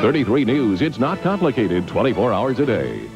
33 News, it's not complicated 24 hours a day.